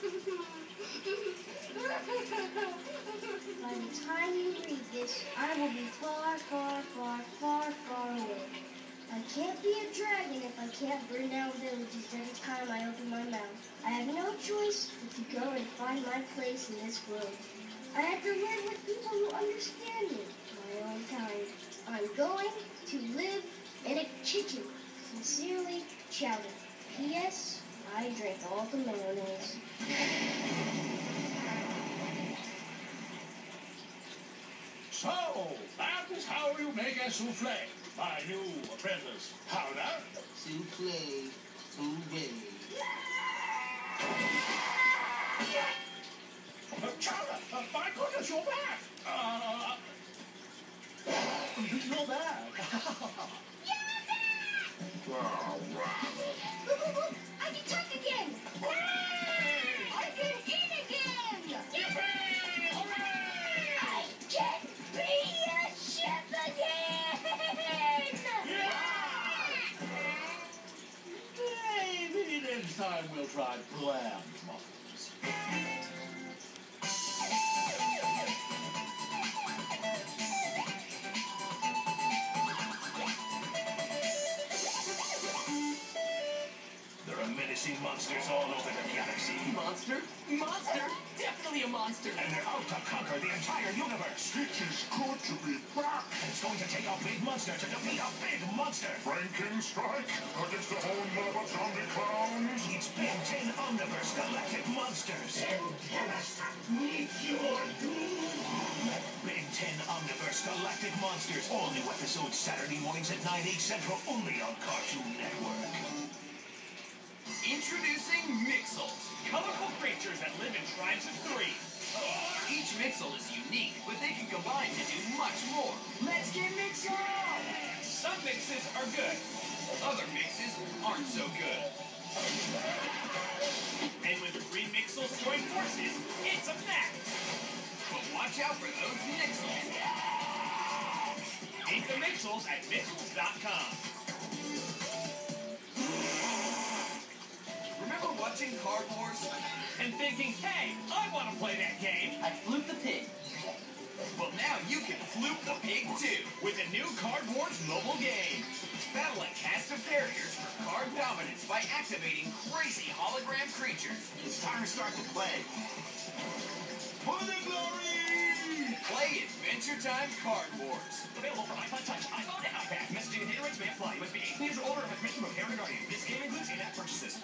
By the time you read this, I will be far, far, far, far, far away. I can't be a dragon if I can't burn down villages every time I open my mouth. I have no choice but to go and find my place in this world. I have to live with people who understand me, my own kind. I'm going to live in a kitchen. Sincerely, Chowder. P.S. I drank all the mayonnaise. So, that is how you make a souffle. My new apprentice, Powder. Souffle. Souffle. Uh, Chowder, uh, my goodness, you're back. Uh, you're back. time we'll try bland muffins. There are menacing monsters all over the galaxy. Monster? Monster? Definitely a monster. And they're out to conquer the entire universe. It is good to be back. It's going to take a big monster to defeat a big monster. Frankenstrike against the whole mob of zombie clowns. It's Ben 10 Omniverse Galactic Monsters. Meet your doom. Ben 10 Omniverse Galactic Monsters. All new episodes Saturday mornings at 9, 8 central, only on Cartoon Network. Tribes of three. Each Mixel is unique, but they can combine to do much more. Let's get Mixel! Some mixes are good, other mixes aren't so good. And when three Mixels join forces, it's a match. But watch out for those Mixels. Meet the Mixels at Mixels.com. Remember watching Card Wars and thinking, hey, I want to play that game? I floop the pig. Well, now you can floop the pig too with a new Card Wars mobile game. Battle a cast of terriers for card dominance by activating crazy hologram creatures. It's time to start the play. For the glory! Play Adventure Time Card Wars. Available for iPod Touch, iPhone, and iPad. Messaging and data rates may apply. Must be 18 years or older and have permission from parent or guardian. This game includes in-app purchases.